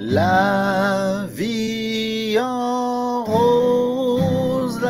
La vie en rose.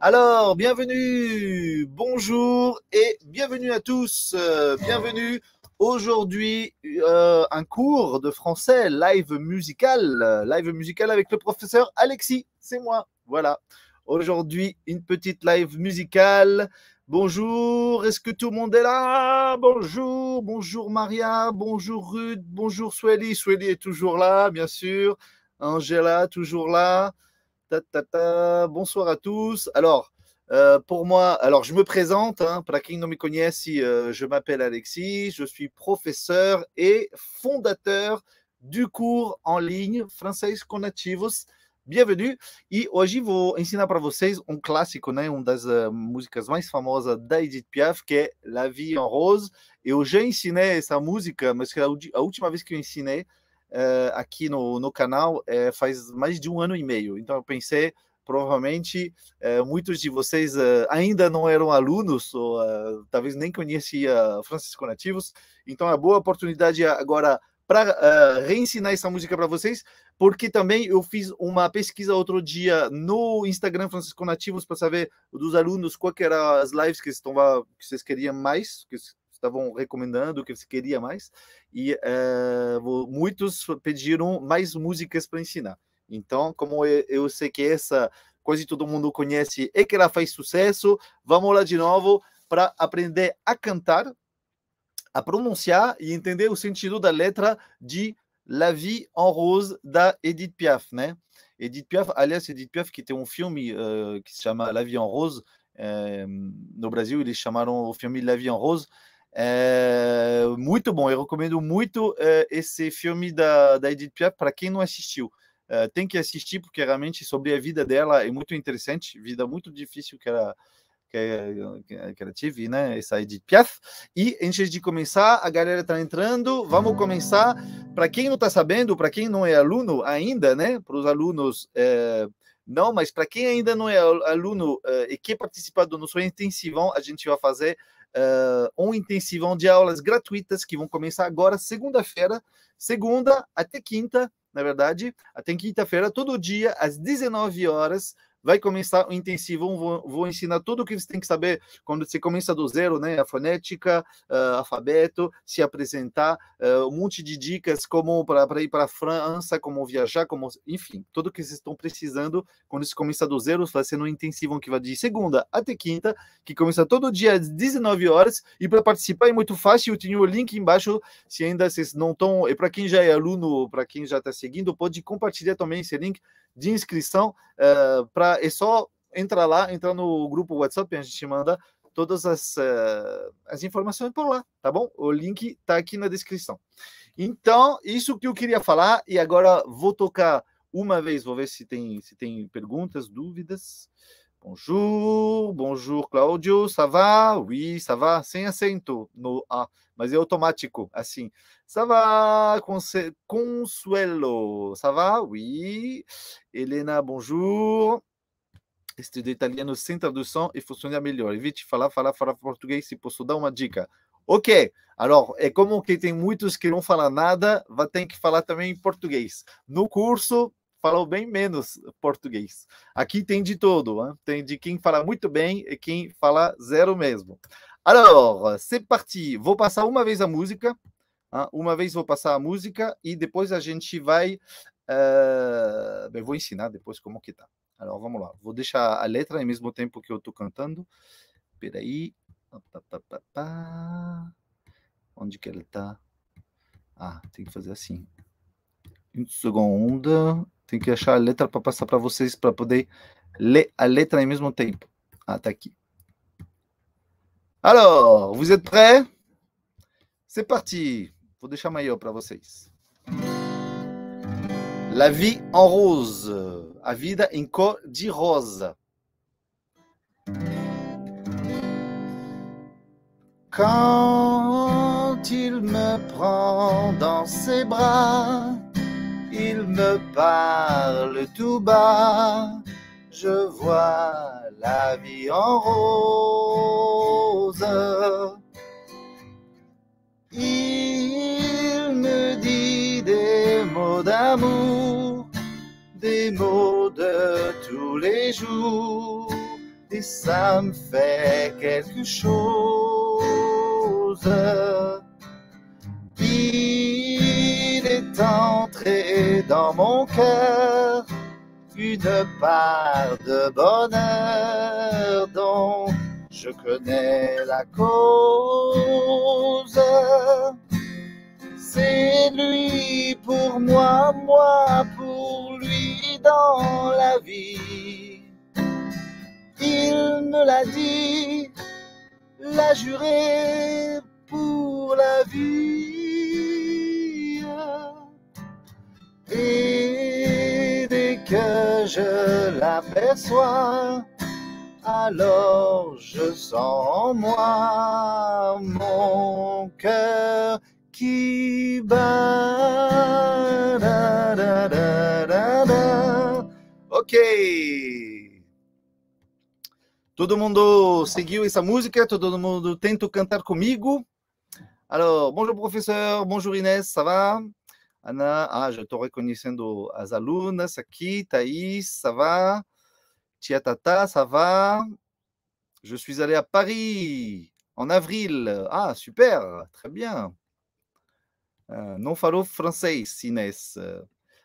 Alors, bienvenue, bonjour et bienvenue à tous. Euh, bienvenue aujourd'hui euh, un cours de français live musical, live musical avec le professeur Alexis, c'est moi. Voilà. Aujourd'hui, une petite live musicale Bonjour, est-ce que tout le monde est là? Bonjour, bonjour Maria, bonjour Ruth, bonjour Swelly. Swelly est toujours là, bien sûr. Angela, toujours là. Ta, ta, ta. Bonsoir à tous. Alors, euh, pour moi, alors je me présente, hein, para me euh, je m'appelle Alexis, je suis professeur et fondateur du cours en ligne Francês com Nativos. Bienvenue! E hoje vou ensinar para vocês um clássico, né? Uma das uh, músicas mais famosas da Edith Piaf, que é La Vie en Rose. Eu já ensinei essa música, mas a, a última vez que eu ensinei uh, aqui no, no canal uh, faz mais de um ano e meio. Então eu pensei, provavelmente muitos de vocês ainda não eram alunos, ou talvez nem conheciam Francisco Nativos. Então é boa oportunidade agora para uh, reensinar essa música para vocês, porque também eu fiz uma pesquisa outro dia no Instagram Francisco Nativos para saber dos alunos que eram as lives que, estão, que vocês queriam mais, que estavam recomendando, que você queria mais, e uh, muitos pediram mais músicas para ensinar. Então, como eu sei que essa quase todo mundo conhece e que ela faz sucesso, vamos lá de novo para aprender a cantar a pronunciar e entender o sentido da letra de La Vie en Rose da Edith Piaf, né? Edith Piaf, aliás, Edith Piaf que tem um filme uh, que se chama La Vie en Rose, uh, no Brasil eles chamaram o filme La Vie en Rose, uh, muito bom, eu recomendo muito esse filme da, da Edith Piaf para quem não assistiu. tem que assistir porque realmente sobre a vida dela é muito interessante, vida muito difícil que ela que, que ela tive, né? Essa Edith Piaf. E antes de começar, a galera está entrando. Vamos começar. Para quem não está sabendo, para quem não é aluno ainda, né? Para os alunos. É, não, mas para quem ainda não é aluno é, e quer participar do nosso intensivão, a gente vai fazer é, um intensivão de aulas gratuitas que vão começar agora, segunda-feira, segunda até quinta, na verdade, até quinta-feira, todo dia, às 19 horas vai começar o intensivo, vou, vou, ensinar tudo o que você tem que saber quando você começa do zero, né? A fonética, uh, alfabeto, se apresentar, uh, um monte de dicas como para ir para a França, como viajar, como enfim, tudo que vocês estão precisando quando você começa do zero, vai ser no intensivo que vai de segunda até quinta, que começa todo dia às 19 horas. E para participar é muito fácil, eu tenho o link embaixo, se ainda vocês não estão, e para quem já é aluno, para quem já está seguindo, pode compartilhar também esse link de inscrição uh, para é só entrar lá, entrar no grupo WhatsApp, a gente manda todas as, uh, as informações por lá, tá bom? O link tá aqui na descrição. Então, isso que eu queria falar, e agora vou tocar uma vez, vou ver se tem, se tem perguntas, dúvidas. Bonjour, bonjour Cláudio, ça va? Oui, ça va, sem acento no A, mas é automático, assim. Ça va, Consuelo, ça va? Oui. Helena, bonjour. Estudo italiano sem tradução e funciona melhor. Evite falar, falar, falar português se posso dar uma dica. Ok, alors, é como que tem muitos que não falam nada, vai ter que falar também em português. No curso, falam bem menos português. Aqui tem de todo, hein? tem de quem fala muito bem e quem fala zero mesmo. Alors, c'est parti. Vou passar uma vez a música, hein? uma vez vou passar a música e depois a gente vai. Uh... Vou ensinar depois como que tá. Alors, vamos lá. Vou deixar a letra ao mesmo tempo que eu estou cantando. Peraí. Onde que ele tá? Ah, tem que fazer assim. Um segundo. Tem que achar a letra para passar para vocês para poder ler a letra ao mesmo tempo. Ah, tá aqui. Alors, vous êtes prêts? C'est parti. Vou deixar maior para vocês. La vie en rose. A vida em cor de rosa. Quand il me prend dans ses bras, il me parle tout bas, je vois la vie en rose. Il me dit des mots d'amour, des mots de tous les jours, et ça me fait quelque chose. Il est temps dans mon cœur une part de bonheur dont je connais la cause. C'est lui pour moi, moi pour lui dans la vie. Il me l'a dit, l'a juré pour la vie. Et dès que je l'aperçois, alors je sens en moi mon cœur qui bat. Ok. Todo mundo seguiu essa música? Todo mundo tenta cantar comigo? Alors, bonjour professeur, bonjour Inès, ça va? Ana, ah, je estou reconhecendo as alunas aqui. Thaís, ça va? Tia Tata, ça va? Je suis allé à Paris en avril. Ah, super, très bien. Uh, não falou francês.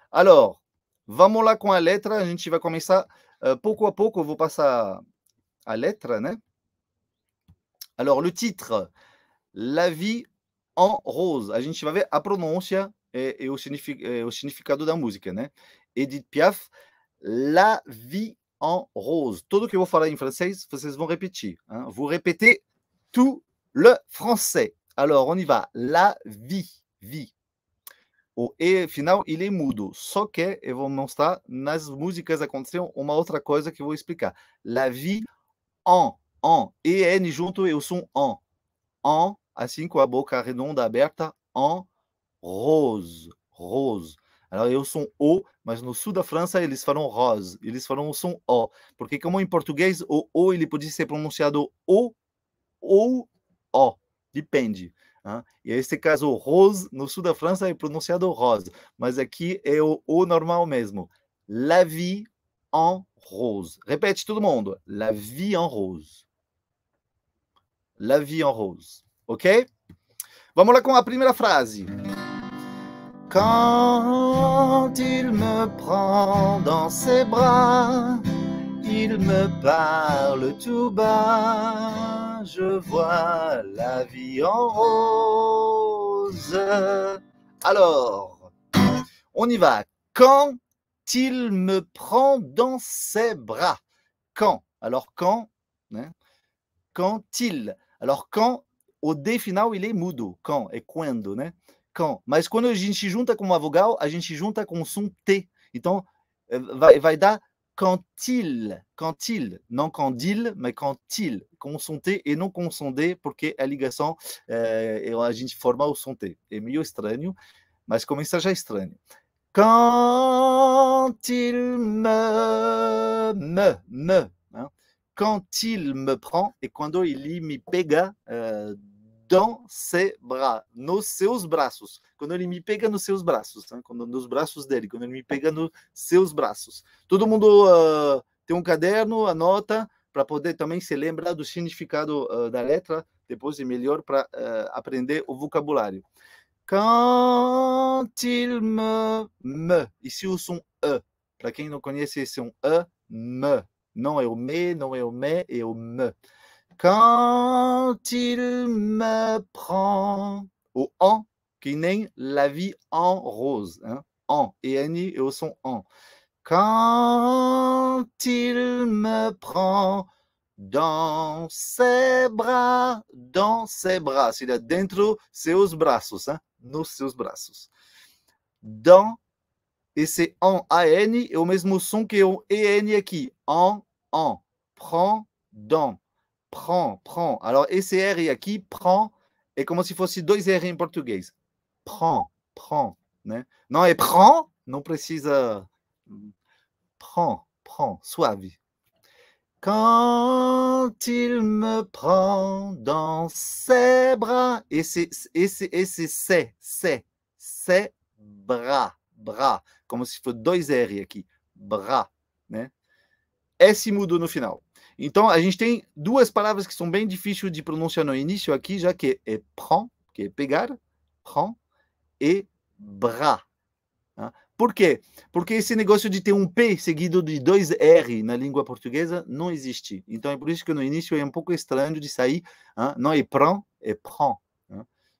Alors, vamos lá com a letra. A gente vai começar uh, pouco a pouco. Eu vou passar a letra, né? Alors, le titre, La vie en rose. A gente vai ver a pronúncia e, e, o, signific, e o significado da música, né? Edith Piaf, La vie en rose. Tudo que eu vou falar em francês, vocês vão repetir. Hein? Vous répétez tout le français. Alors, on y va. La vie. vi. O E final ele é mudo, só que eu vou mostrar nas músicas aconteceu uma outra coisa que eu vou explicar. La vie en, en, EN junto eu sou en, en, assim com a boca redonda aberta, en rose, rose. Eu sou O, mas no sul da França eles falam rose, eles falam o som O, porque como em português o O ele pode ser pronunciado O ou O, depende. E esse caso, rose, no sul da França é pronunciado rose, mas aqui é o O normal mesmo. La vie en rose. Repete todo mundo. La vie en rose. La vie en rose. Ok? Vamos lá com a primeira frase. Quand il me prend dans ses bras, il me parle tout bas, je vois la vie en rose. Alors, on y va. Quand il me prend dans ses bras. Quand Alors quand hein? Quand il. Alors quand, o D final il est mudo. Quand é quando, né? Quand. Mas quando a gente junta com uma vogal, a gente junta com o som T. Então, vai, vai dar quand il, quand il, não quand il, mas quand il, com som T e não com som D, porque a ligação é, a gente forma o som T. É meio estranho, mas começa já estranho. Quand il me, me, me, hein? quand il me prend, e quando ele me pega uh, dans ses bras, nos seus braços. Quando ele me pega nos seus braços, né? quando, nos braços dele, quando ele me pega nos seus braços. Todo mundo uh, tem um caderno, anota, para poder também se lembrar do significado uh, da letra, depois é melhor para uh, aprender o vocabulário. Quand il me, me, ici o som E. Para quem não conhece esse um E, me. Não é o me, não é o me, é o me. Quand il me prend au en, qui n'est la vie en rose. Hein? En, et Annie et au son en. Quand il me prend dans ses bras, dans ses bras, c'est-à-dire dentro seus braços, hein? nos seus braços. Dans, et c'est en, A-N, et au mesmo som que o E-N aqui. En, en. Prend, dans. Prend, prend. Alors, esse R aqui, prend, é como se fosse dois R em português. Prend, prend, né? Não é prend, não precisa. Prend, prend, suave. Quand il me prend dans ses bras, et c'est, c'est, c'est, c'est, bras, bra, como se fosse dois R aqui, bra, né? S mudo no final. Então, a gente tem duas palavras que são bem difíceis de pronunciar no início aqui, já que é prend, que é pegar, prend, e bras. Tá? Por quê? Porque esse negócio de ter um P seguido de dois R na língua portuguesa não existe. Então, é por isso que no início é um pouco estranho de sair, não é prend, é prend.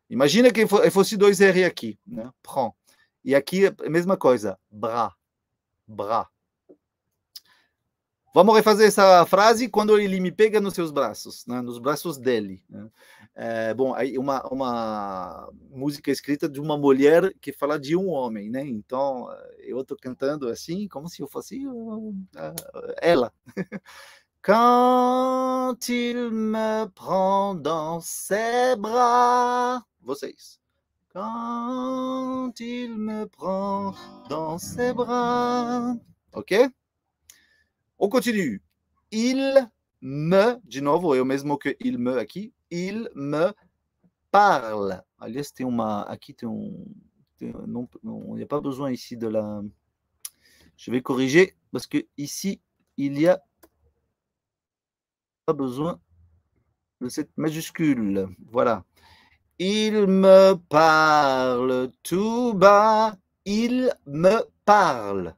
Imagina que fosse dois R aqui, né? prend. E aqui é a mesma coisa, bras, bras. Vamos refazer essa frase quando ele me pega nos seus braços, né? nos braços dele. Né? É, bom, aí uma, uma música escrita de uma mulher que fala de um homem, né? Então eu estou cantando assim, como se eu fosse uh, ela. Quand il me prend dans ses bras, vocês. Quand il me prend dans ses bras, ok? On continue. Il me, de novo, o mesmo que il me aqui. Il me parle. Aliás, tem uma. Aqui tem um. Il n'y a pas besoin ici de la. Je vais corriger parce que ici, il y a pas besoin de cette majuscule. Voilà. Il me parle tout bas. Il me parle.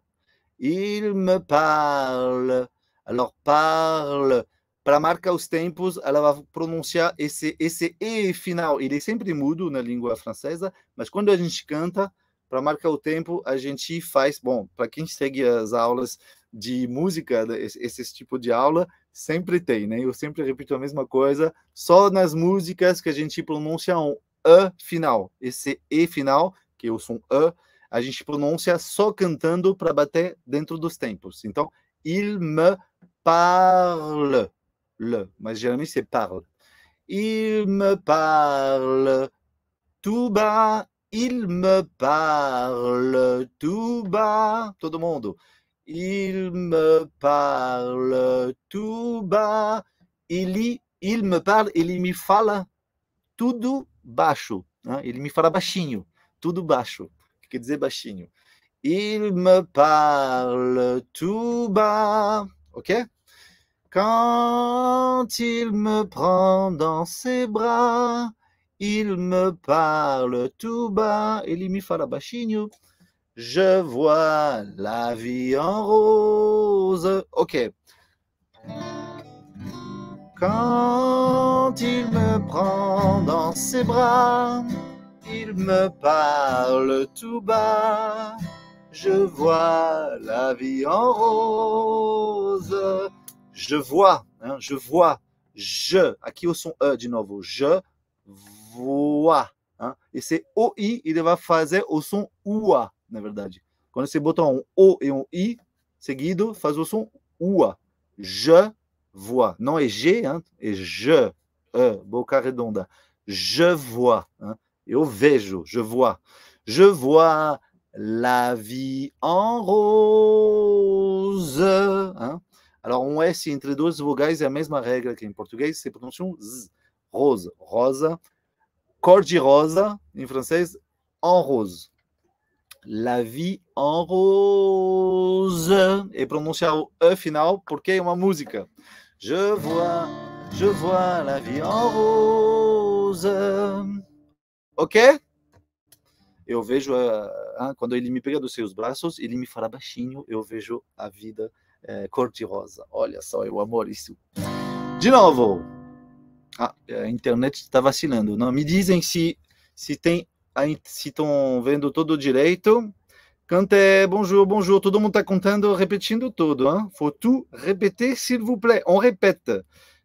Il me parle. Alors, parle. Para marcar os tempos, ela vai pronunciar esse, esse E final. Ele é sempre mudo na língua francesa, mas quando a gente canta, para marcar o tempo, a gente faz. Bom, para quem segue as aulas de música, esse, esse tipo de aula, sempre tem, né? Eu sempre repito a mesma coisa, só nas músicas que a gente pronuncia um E final. Esse E final, que é o som E, a gente pronuncia só cantando para bater dentro dos tempos. Então, il me parle, le, mas geralmente c'est parle. Il me parle tout bas, il me parle tout bas, todo mundo. Il me parle tout bas, il, il me parle, ele me fala tudo baixo, né? ele me fala baixinho, tudo baixo Il me parle tout bas, ok? Quand il me prend dans ses bras, il me parle tout bas, ele me fala baixinho. Je vois la vie en rose. Ok? Quand il me prend dans ses bras, il me parle tout bas, je vois la vie en rose. Je vois, hein, je vois, je, aqui o som E de novo, je vois. Hein? Esse OI, ele vai fazer o som UA, na verdade. Quando você botar um O e um I seguido, faz o som UA. Je vois. Não é G, hein? je, E, boca redonda. Je vois. Hein? Eu vejo, je vois. Je vois la vie en rose. Hein? Alors, um S entre duas vogais é a mesma regra que em português, se pronuncia Z. Rose, rosa. Cor de rosa, em francês, en rose. La vie en rose. E pronunciar o E final, porque é uma música. Je vois, je vois la vie en rose. Ok? Eu vejo, uh, quando ele me pega dos seus braços, ele me fala baixinho, eu vejo a vida uh, cor-de-rosa. Olha só, o amor, isso. De novo. Ah, a internet está vacilando. Não, me dizem se, se tem, se estão vendo tudo direito. Cante bonjour, bonjour. Todo mundo está contando, repetindo tudo. Hein? Faut tout répéter, s'il vous plaît. On répète.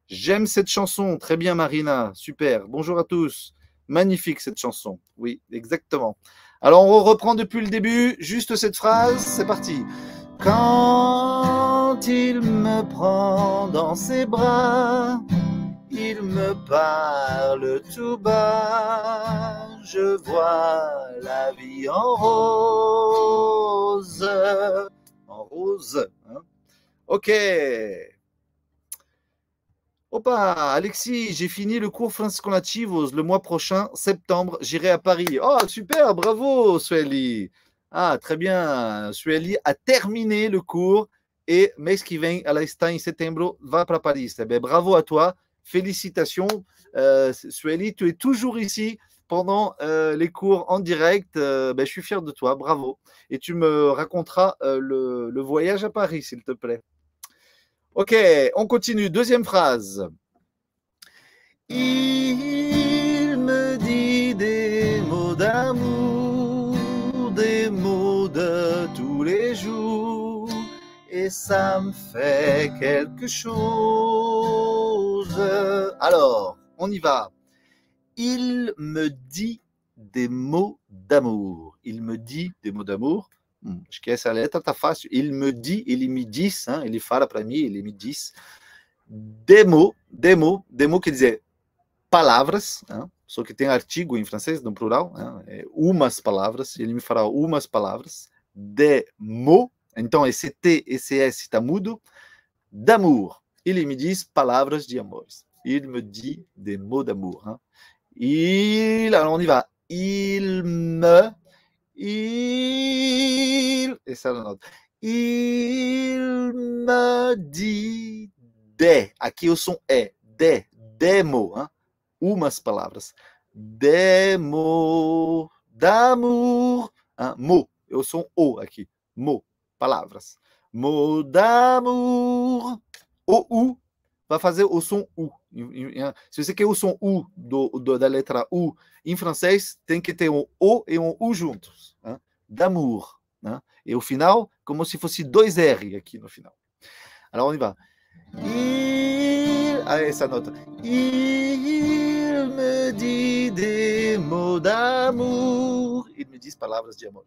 J'aime cette chanson. Très bien, Marina. Super. Bonjour à tous. Magnifique cette chanson. Oui, exactement. Alors on reprend depuis le début, juste cette phrase, c'est parti. Quand il me prend dans ses bras, il me parle tout bas, je vois la vie en rose. En rose. Hein ok. Opa, Alexis, j'ai fini le cours Francisco Nativos le mois prochain, septembre, j'irai à Paris. Oh, super, bravo, Sueli. Ah, très bien. Sueli a terminé le cours et mês que vem, ela está em setembro, va para Paris. Eh bien, bravo à toi. Félicitations. Euh, Sueli, tu es toujours ici pendant euh, les cours en direct. Euh, ben, je suis fier de toi. Bravo. Et tu me raconteras le voyage à Paris, s'il te plaît. Ok, on continue. Deuxième phrase. Il me dit des mots d'amour, des mots de tous les jours, et ça me fait quelque chose. Alors, on y va. Il me dit des mots d'amour. Il me dit des mots d'amour. Hum, acho que essa letra tá fácil. Il me dit, ele me diz, hein, ele fala para mim, ele me diz. Demo, demo, demo quer dizer palavras, né? só que tem artigo em francês, no plural, é umas palavras, ele me fará umas palavras, de mo, então esse T, esse S está mudo, d'amour, ele me diz palavras de amor, il me dit des mots d'amour. Hein? Il, alors on y va, il me, il, et ça note, il me dit des, aqui o som é, de, demo, hein? umas palavras. Demo, d'amour, hein? mo, eu sou o aqui, mo, palavras. Mo d'amour, o u vai fazer o som u. Se você quer o som u do, do, da letra u em francês, tem que ter um o e um u juntos. Hein? D'amour. Né? E o final, como se fosse dois R aqui no final. Alors on y va. Il, ah, essa nota. Il me dit des mots d'amour. Il me dit palavras de amor.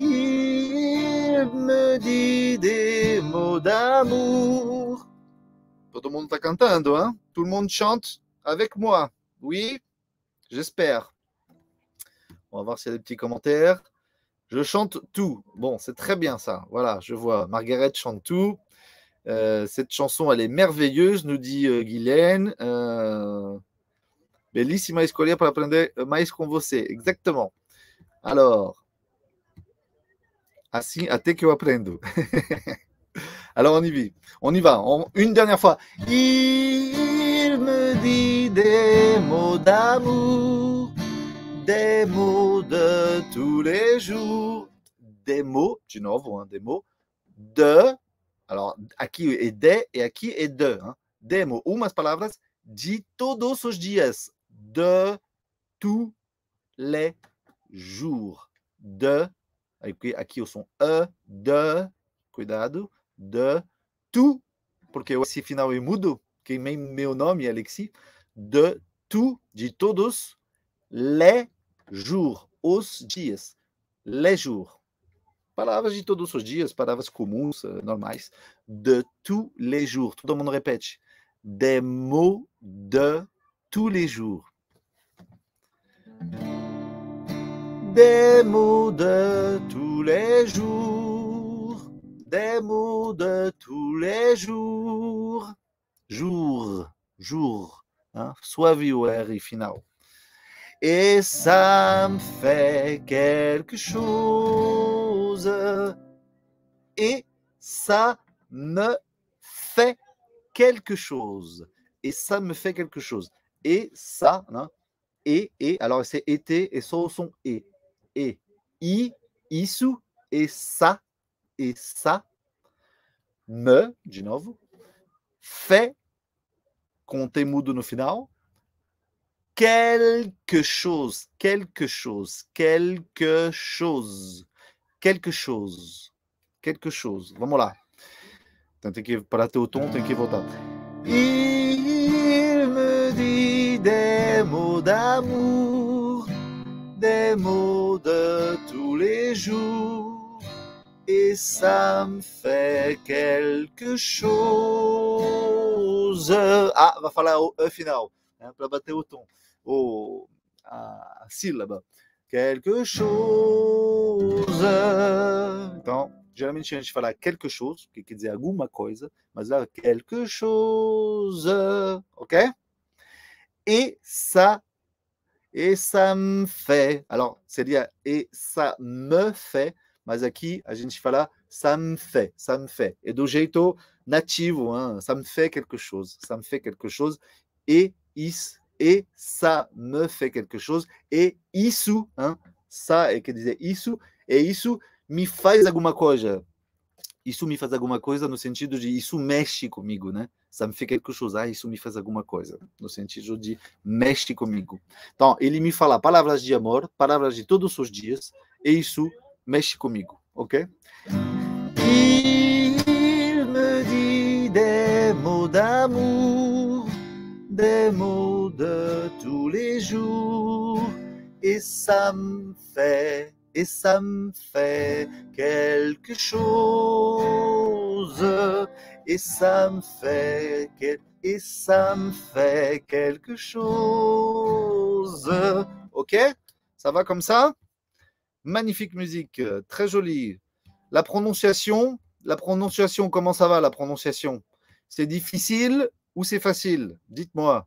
Il me dit des mots d'amour. Todo mundo está cantando, hein? Tout le monde chante avec moi. Oui, j'espère. On va voir s'il y a des petits commentaires. Je chante tout. Bon, c'est très bien ça. Voilà, je vois. Margaret chante tout. Euh, cette chanson, elle est merveilleuse, nous dit euh, Guylaine. Euh, Bellissima escolha para aprender mais com você. Exactement. Alors, assim até que eu aprendo. Alors, on y va. On y va. On, une dernière fois. Il me dit des mots d'amour, des mots de tous les jours, des mots, de novo, hein, des mots de Alors, aqui é de e aqui é de. Hein? Demo, umas palavras de todos os dias. De tous les jours. De, aqui, aqui o som e, de, cuidado, de, tu, porque esse final é mudo, que nem meu nome é Alexis, de tu, de todos les jours, os dias, les jours. Palavras de todos os dias, palavras comuns, uh, normais, de tous les jours. Todo mundo repete. Des mots de tous les jours. Des mots de tous les jours. Des mots de tous les jours. Jour, jour. Hein? R final. Et ça me fait quelque chose. Et ça me fait quelque chose. Et ça me fait quelque chose. Et ça, hein, et, et, alors c'est été et au son et. Et, i, isso, et ça, et ça, me, de novo, fait, com mudo no final, quelque chose, quelque chose, quelque chose, quelque chose, quelque chose. Vamos lá. Então tem que para ter o tom, tem que. Il me dit des mots d'amour, des mots de tous les jours, et ça me fait quelque chose. Ah, vai falar o E final, né, para bater o tom. ou a sílaba. Quelque chose. Então, geralmente a gente fala quelque chose, que quer dizer alguma coisa, mas lá quelque chose, ok? Et ça, et ça me fait. Alors, seria et ça me fait, mas aqui a gente fala ça me fait, ça me fait. E do jeito nativo, hein? ça me fait quelque chose, ça me fait quelque chose. E isso, e ça me fait quelque chose. E isso, hein? ça é quer dizer isso, e isso me faz alguma coisa. Isso me faz alguma coisa no sentido de isso mexe comigo, né? Ça me fait quelque chose. Ah, isso me faz alguma coisa. No sentido de mexe comigo. Então, ele me fala palavras de amor, palavras de todos os dias, e isso mexe comigo, ok? Il me dit des mots d'amour, des mots de tous les jours, et ça me fait, et ça me fait quelque chose, et ça me fait, et ça me fait quelque chose, ok? Ça va comme ça? Magnifique musique, euh, très jolie. La prononciation, la prononciation, comment ça va la prononciation? C'est difficile ou c'est facile? Dites-moi.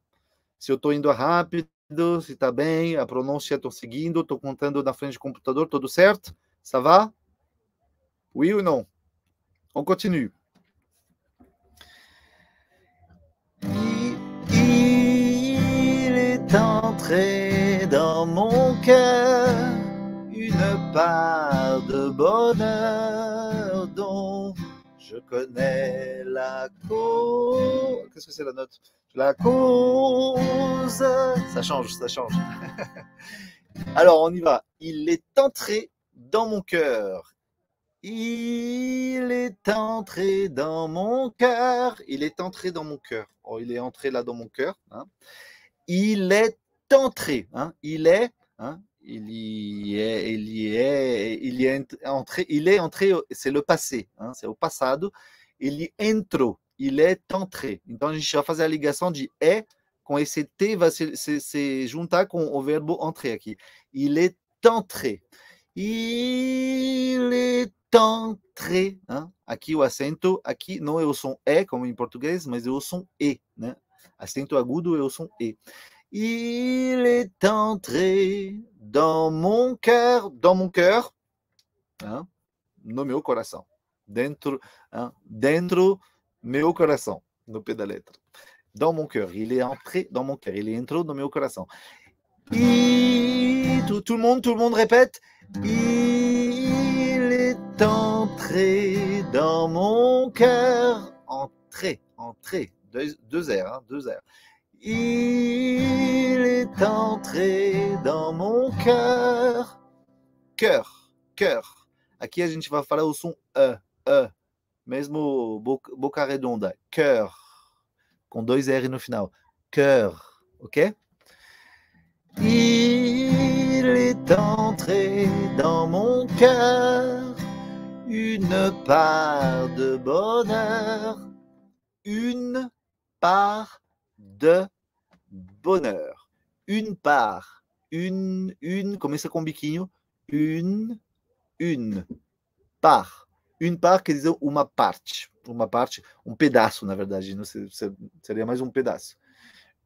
Se eu estou indo rápido, se está bem, a pronúncia estou seguindo, estou contando na frente do computador, tudo certo? Ça va? Oui ou non? On continue. Il est entré dans mon cœur part de bonheur dont je connais la cause. Qu'est-ce que c'est la note? La cause. Ça change, ça change. Alors, on y va. Il est entré dans mon cœur. Il est entré dans mon cœur. Il est entré dans mon cœur. Oh, il est entré là dans mon cœur. Hein. Il est entré. Hein. Il est. Hein il y est, il y est, il y est entré, il est entré, c'est le passé, hein, c'est au passado. Ele entrou, il est entré. Então a gente vai fazer a ligação de é com esse T, vai se, se, se juntar com o verbo entrer aqui. Il est entré. Il est entré. Hein? Aqui o acento, aqui não é o som é, como em português, mas é o som E. Né? Acento agudo é o som E. Il est entré dans mon cœur, dans mon cœur, hein, no meu coração. Dentro, hein, dentro meu coração, no pé da letra. Dans mon cœur. Il est entré dans mon cœur. Il est entré dans meu coração. Il, tout, tout, le monde, tout le monde répète. Il est entré dans mon cœur. Entré, entré. Deux, deux airs, hein, deux airs. Il est entré dans mon cœur. Cœur, cœur. Aqui a gente vai falar o som E, E. Mesmo boca redonda. Cœur. Com dois R no final. Cœur. Ok? Il est entré dans mon cœur une part de bonheur. Une part de bonheur. Une part, une, une, começa com biquinho, une, une, par. Une part quer dizer uma parte, uma parte, um pedaço, na verdade, não seria mais um pedaço.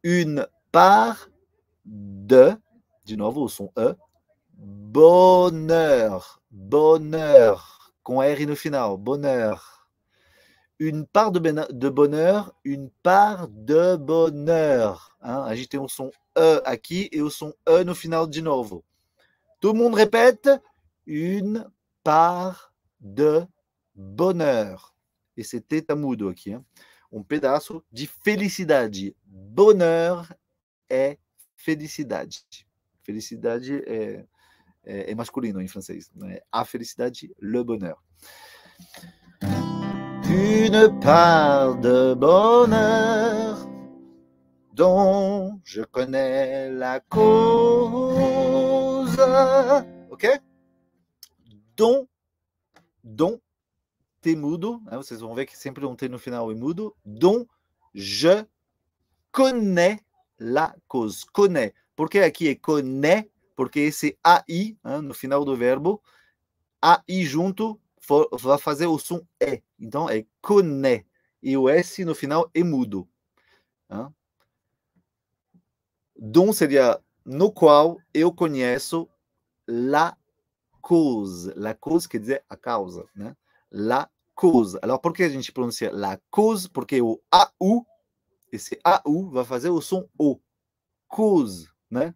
Une part de, de novo o som E, bonheur, bonheur, com R no final, bonheur une part de, bonheur, une part de bonheur. Hein? Agitez o son E aqui e o son E no final de novo. Tout le monde répète une part de bonheur. E c'est tetamudo aqui. Hein? Um pedaço de felicidade. Bonheur é felicidade. Felicidade é, é, é masculino em francês. A felicidade, le bonheur. Une part de bonheur dont je connais la cause. Ok? Dont, dont, T mudo, hein, vocês vão ver que sempre um T no final é mudo, dont je connais la cause. Connais. Por que aqui é connais? Porque esse AI, hein, no final do verbo, AI junto vai fazer o som E. Então é coné. E o S no final é mudo. Tá? Dom seria no qual eu conheço la cause. La cause quer dizer a causa, né? La cause. Alors, por que a gente pronuncia la cause? Porque o AU, esse AU vai fazer o som O. Cause, né?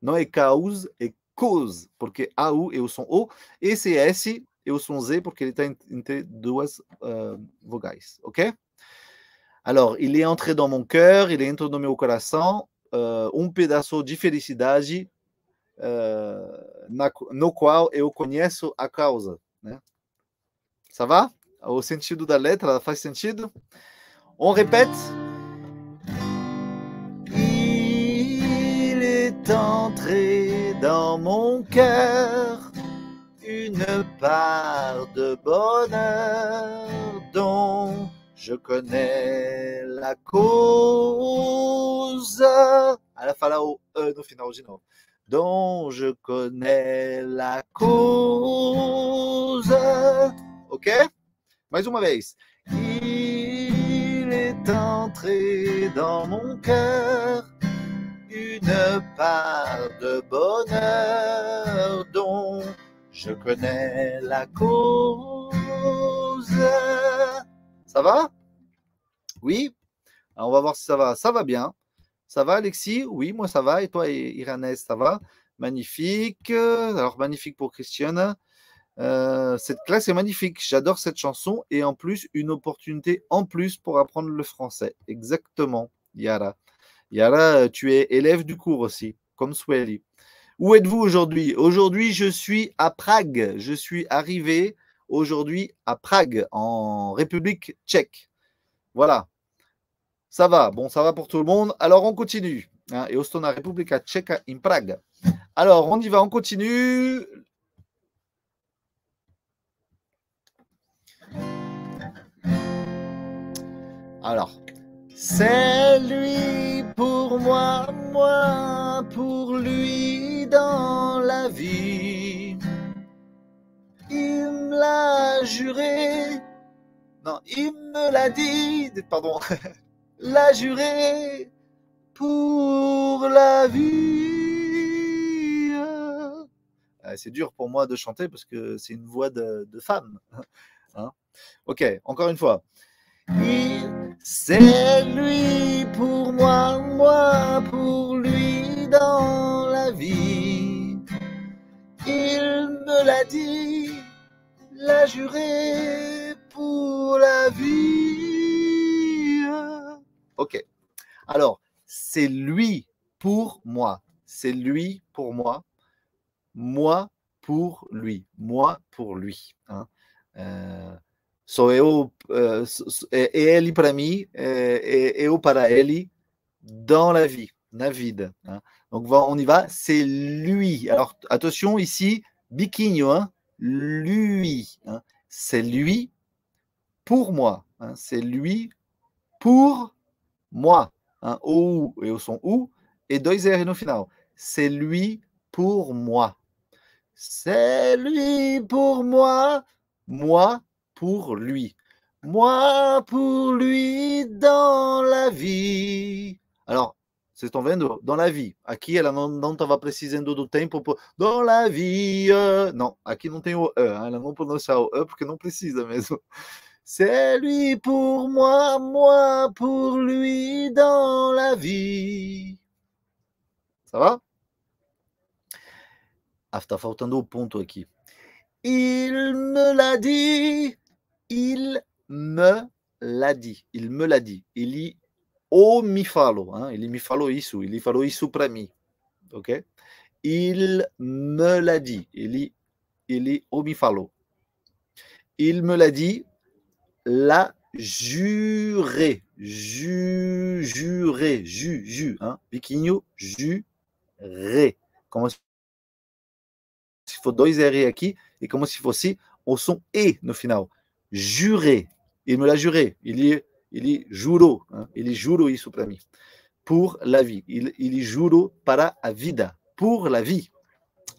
Não é cause, é cause, porque AU é o som O. Esse S é o som Z, porque ele está entre duas uh, vogais, ok? Alors, il est entré dans mon cœur, il est entré dans meu coração, uh, um pedaço de felicidade uh, na, no qual eu conheço a causa, né? Ça va? O sentido da letra faz sentido? On répète? Il est entré dans mon cœur une part de bonheur dont je connais la cause. Ela fala o E no final de novo. Dont je connais la cause. Ok? Mais uma vez. Il est entré dans mon cœur une part de bonheur dont je connais la cause. Ça va? Oui On va voir si ça va. Ça va bien. Ça va, Alexis? Oui, moi ça va. Et toi, Iranès, ça va? Magnifique. Alors, magnifique pour Christiane. Euh, cette classe est magnifique. J'adore cette chanson et en plus, une opportunité en plus pour apprendre le français. Exactement, Yara. Yara, tu es élève du cours aussi, comme Swelly. Où êtes-vous aujourd'hui? Aujourd'hui, je suis à Prague. Je suis arrivé aujourd'hui à Prague, en République tchèque. Voilà. Ça va. Bon, ça va pour tout le monde. Alors, on continue. Hein, et Ostona Republika Tchèque in Prague. Alors, on y va, on continue. Alors, c'est lui pour moi, moi pour lui dans la vie. Il me l'a juré. Non, il me l'a dit. Pardon. l'a juré pour la vie. Ah, c'est dur pour moi de chanter parce que c'est une voix de, femme. Hein? Ok, encore une fois. C'est lui pour moi, moi pour lui dans la vie. Il me l'a dit, l'a juré pour la vie. Ok. Alors, c'est lui pour moi. C'est lui pour moi. Moi pour lui. Moi pour lui. Hein. Euh, sou eu, uh, é ele para mim, é, eu para ele dans la vie, na vida. Donc on y va, c'est lui. Alors attention ici, biquinho, hein, lui. Hein. C'est lui pour moi. Hein. C'est lui pour moi. O et au son ou et dois R no final. C'est lui pour moi. C'est lui pour moi. Moi pour lui. Moi pour lui dans la vie. Alors, vocês estão vendo? Dans la vie. Aqui ela não estava precisando do tempo. Por... Dans la vie. Não, aqui não tem o E. Ela não pronuncia o E porque não precisa mesmo. C'est lui pour moi, moi pour lui dans la vie. Ça va? Ah, tá faltando o ponto aqui. Il me l'a dit. Il me l'a dit. Il me l'a dit. Ele o me falou. Hein? Ele me falou isso. Ele falou isso para mim. Ok? Il me l'a dit. Ele, ele o me falou. Il me l'a dit. La juré. Ju, juré. Ju, ju. Hein? Pequinho, juré. Como se for dois R aqui e como se fosse o som E no final. Juré. Il me l'a juré. Il y, il y juro. Hein? Il y juro isso para. Pour la vie. Il, il y juro para a vida. Pour la vie.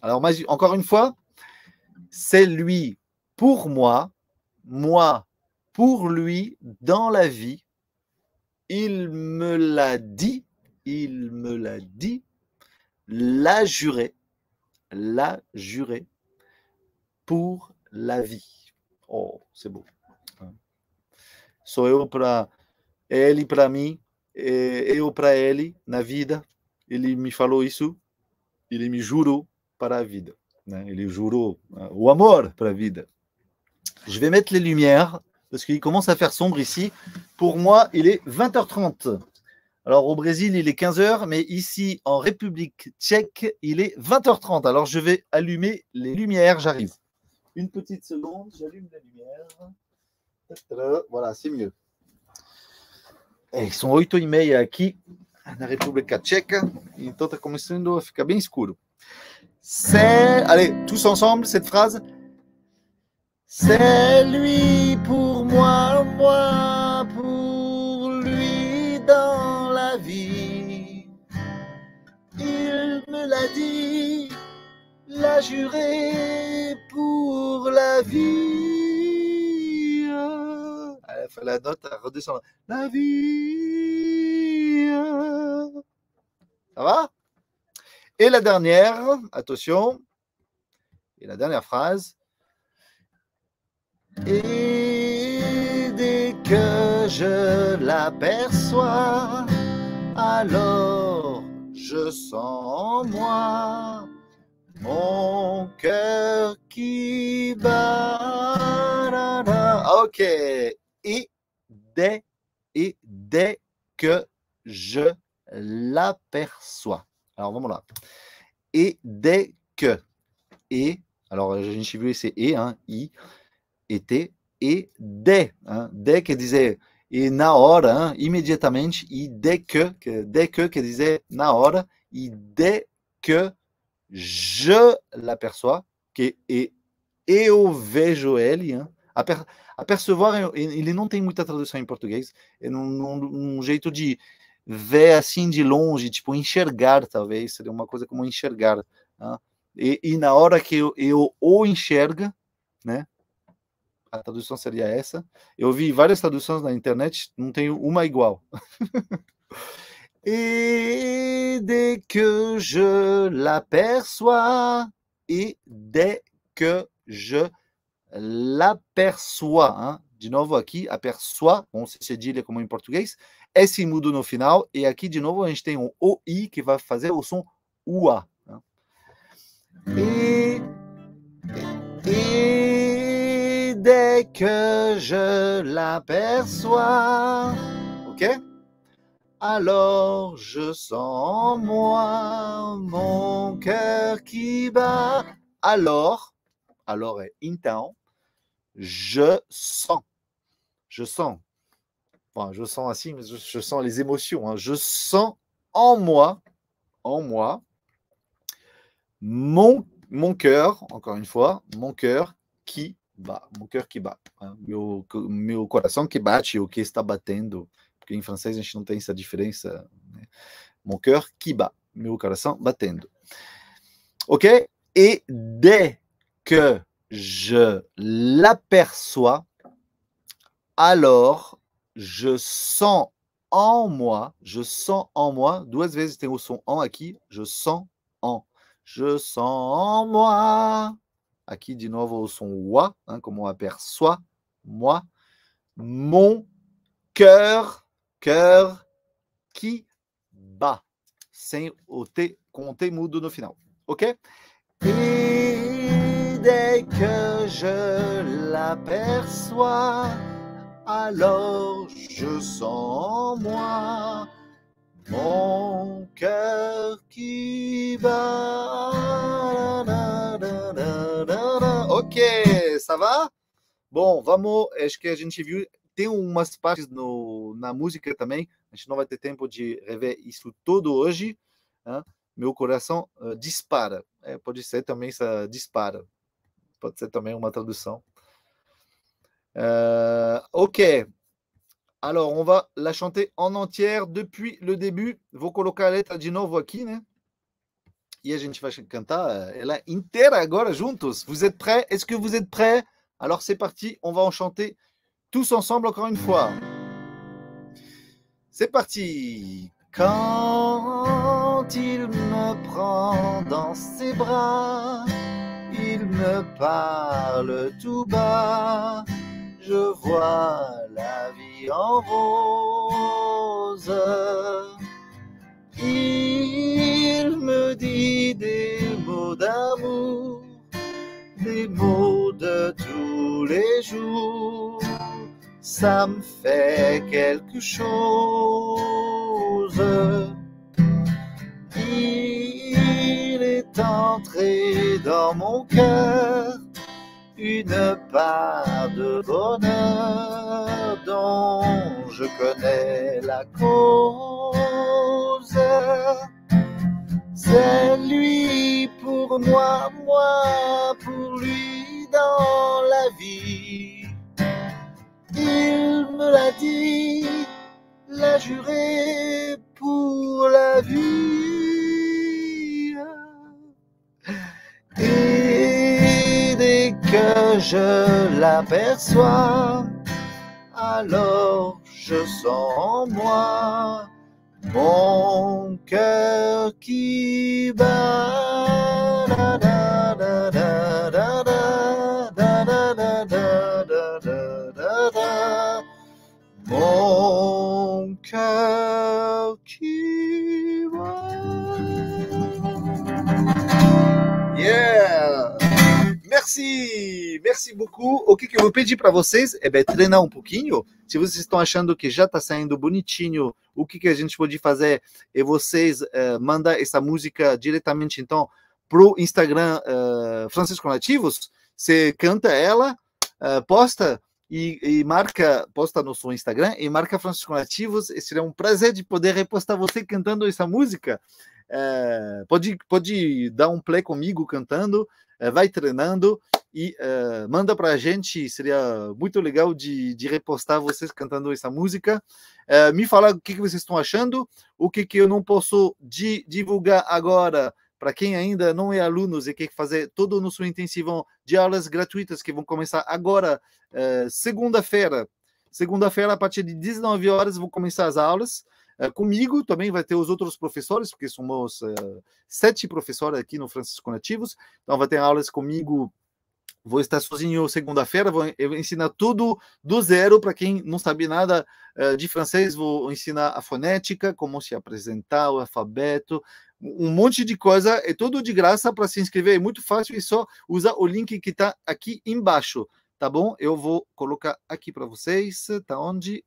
Alors, encore une fois, c'est lui pour moi, moi pour lui dans la vie. Il me l'a dit, il me l'a dit, l'a juré, l'a juré pour la vie. Oh, c'est beau. Sou eu para ele para mim, eu para ele na vida. Ele me falou isso, ele para a vida. Né? Ele amor para a. Je vais mettre les lumières parce qu'il commence à faire sombre ici. Pour moi, il est 20h30. Alors au Brésil, il est 15h, mais ici en République tchèque, il est 20h30. Alors je vais allumer les lumières, j'arrive. Une petite seconde, j'allume les lumières. Voilà, c'est mieux. É, são 8 e meia aqui na República Tcheca, então está começando a ficar bem escuro. C'est, allez, tous ensemble, cette phrase. C'est lui pour moi, moi pour lui dans la vie. Il me l'a dit, l'a juré pour la vie. Fait la note à redescendre. La vie. Ça va? Et la dernière, attention. Et la dernière phrase. Et dès que je l'aperçois, alors je sens en moi mon cœur qui bat. Ok. Et dès, et dès que je l'aperçois. Alors, vamos là. Et dès que. Et, alors, j'ai vu c'est et, hein, i, et et dès, hein, dès que disait e na hora, hein, imediatamente, e dès que, dès que, que disait na hora, e dès que je l'aperçois, que e eu vejo ele, hein, aper, apercevoir, ele não tem muita tradução em português, é num, num jeito de ver assim de longe, tipo enxergar, talvez, seria uma coisa como enxergar. Né? E, e, na hora que eu, eu o enxerga, né? A tradução seria essa. Eu vi várias traduções na internet, não tenho uma igual. et dès que je l'aperçois, et dès que je l'aperçois, hein? de novo aqui, aperçoit, bom, se cedilha como em português, S mudo no final, e aqui de novo a gente tem um OI que vai fazer o som UA. Né? E, dès que je l'aperçois, ok? Alors je sens en moi mon cœur qui bat. Alors, alors est então, je sens je sens, enfin, je sens ainsi, mais je, sens les émotions. Hein. Je sens en moi, en moi, mon, mon cœur, encore une fois, mon cœur qui bat, mon cœur qui bat. Hein. Meu, meu coração que bate, o que está batendo, porque em francês a gente não tem essa diferença. Né? Mon cœur qui bat, meu coração batendo. Ok? Et dès que je l'aperçois, alors je sens en moi, je sens en moi, duas vezes tem o som en aqui, je sens en, je sens en moi. Aqui de novo o som wa, hein, comme on aperçoit, moi, mon cœur, cœur qui bat, sem o T, com o mudo no final, ok? Et dès que je l'aperçois, alors je sens en moi mon cœur qui bat. Ok, ça va? Bom, vamos. Acho que a gente viu. Tem umas partes no, na música também. A gente não vai ter tempo de rever isso tudo hoje. Né? Meu coração uh, dispara. É, pode ser também essa dispara. Pode ser também uma tradução. Euh, ok. Alors, on va la chanter en entière depuis le début. Vou colocar a letra de novo aqui, né? E a gente vai cantar euh, ela inteira agora juntos. Vous êtes prêts? Est-ce que vous êtes prêts? Alors, c'est parti. On va en chanter tous ensemble encore une fois. C'est parti. Quand il me prend dans ses bras, il me parle tout bas, je vois la vie en rose. Il me dit des mots d'amour, des mots de tous les jours. Ça me fait quelque chose. Il est entré dans mon cœur une part de bonheur dont je connais la cause. C'est lui pour moi, moi pour lui dans la vie. Il me l'a dit, l'a juré pour la vie. que je l'aperçois, alors je sens en moi mon cœur qui bat. Bat. Yeah! Merci, merci beaucoup. O que, que eu vou pedir para vocês é bem, treinar um pouquinho. Se vocês estão achando que já está saindo bonitinho, o que, que a gente pode fazer é vocês uh, mandar essa música diretamente então para o Instagram uh, Francisco Nativos. Você canta ela, uh, posta e, e, marca, posta no seu Instagram e marca Francisco Nativos. Seria um prazer de poder repostar você cantando essa música. É, pode, pode dar um play comigo cantando. Eh, vai treinando e uh, manda para a gente. Seria muito legal de, de repostar vocês cantando essa música. Uh, me fala o que, que vocês estão achando, o que, que eu não posso di, divulgar agora. Para quem ainda não é aluno e quer fazer todo o nosso intensivão de aulas gratuitas que vão começar agora, uh, segunda-feira. Segunda-feira, a partir de 19 horas, vão começar as aulas. Uh, comigo também vai ter os outros professores, porque somos uh, sete professores aqui no Francisco Nativos, então vai ter aulas comigo. Vou estar sozinho segunda-feira, vou ensinar tudo do zero para quem não sabe nada uh, de francês. Vou ensinar a fonética, como se apresentar, o alfabeto, um monte de coisa. É tudo de graça para se inscrever, é muito fácil e só usar o link que está aqui embaixo, tá bom? Eu vou colocar aqui para vocês, tá onde?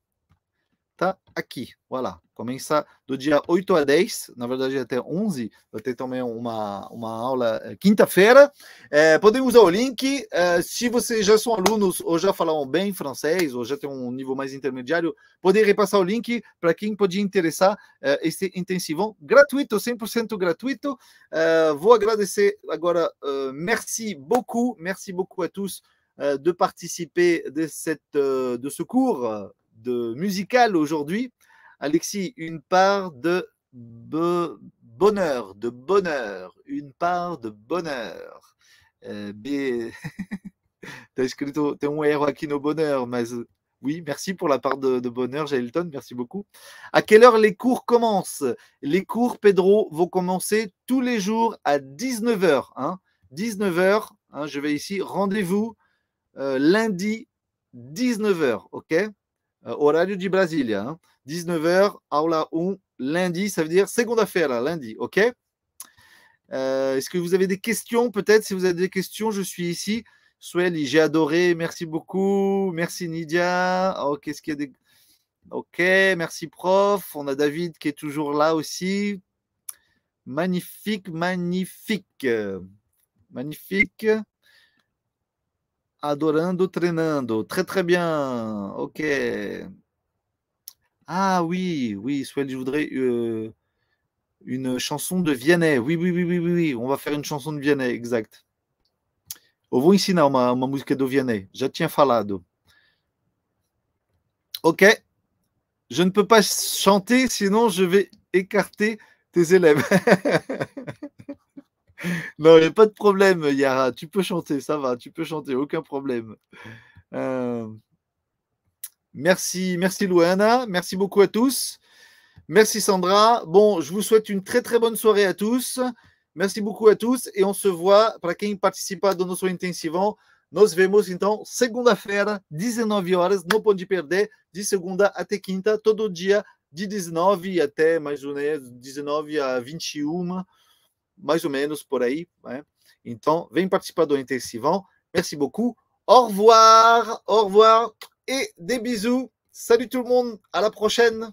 Aqui, voilà. Começa do dia 8 a 10, na verdade até 11, vai ter também uma, uma aula é, quinta-feira. É, podem usar o link. É, se vocês já são alunos ou já falam bem francês, ou já tem um nível mais intermediário, podem repassar o link para quem pode interessar é, esse intensivão gratuito, 100% gratuito. É, vou agradecer agora, merci beaucoup, merci beaucoup a tous de participer de, cette, de ce cours de musical aujourd'hui. Alexis, une part de bonheur, de bonheur, une part de bonheur. Euh, B... T'as escrito, no bonheur, mas oui, merci pour la part de, bonheur, Jailton, merci beaucoup. À quelle heure les cours commencent? Les cours, Pedro, vont commencer tous les jours à 19h. Hein 19h, hein, je vais ici, rendez-vous euh, lundi 19h, ok? Horário de Brasília. Hein 19h, aula 1, lundi, ça veut dire segunda-feira, lundi, ok? Euh, Est-ce que vous avez des questions? Peut-être, si vous avez des questions, je suis ici. Swelly, j'ai adoré, merci beaucoup. Merci Nidia. Oh, qu'est-ce qu'il y a des... Ok, merci prof. On a David qui est toujours là aussi. Magnifique, magnifique. Magnifique. Adorando, treinando. Très, très bien. Ok. Ah oui, oui, soit je voudrais euh, une chanson de Vianney. Oui, oui, oui, oui, oui, oui, on va faire une chanson de Vianney, exact. Eu vou ensinar uma, uma música do Vianney. Já tinha falado. Ok. Je ne peux pas chanter, sinon je vais écarter tes élèves. non, il n'y a pas de problème, Yara. Tu peux chanter, ça va. Tu peux chanter, aucun problème. Euh... Merci, merci Louana. Merci beaucoup à tous. Merci Sandra. Bon, je vous souhaite une très très bonne soirée à tous. Merci beaucoup a tous e on se voit para quem participa do nosso intensivão. Nos vemos então segunda-feira, 19 horas, não pode perder, de segunda até quinta, todo dia, de 19 até mais ou menos 19 a 21, mais ou menos por aí. Né? Então, vem participar do intensivão. Merci beaucoup. Au revoir, au revoir et des bisous. Salut tout le monde, à la prochaine.